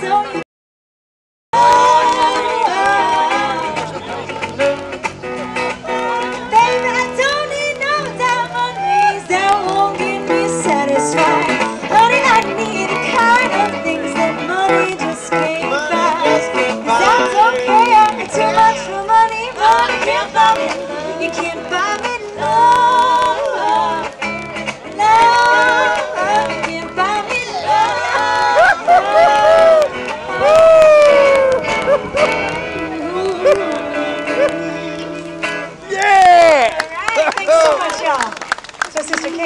tell you. Sister Kate.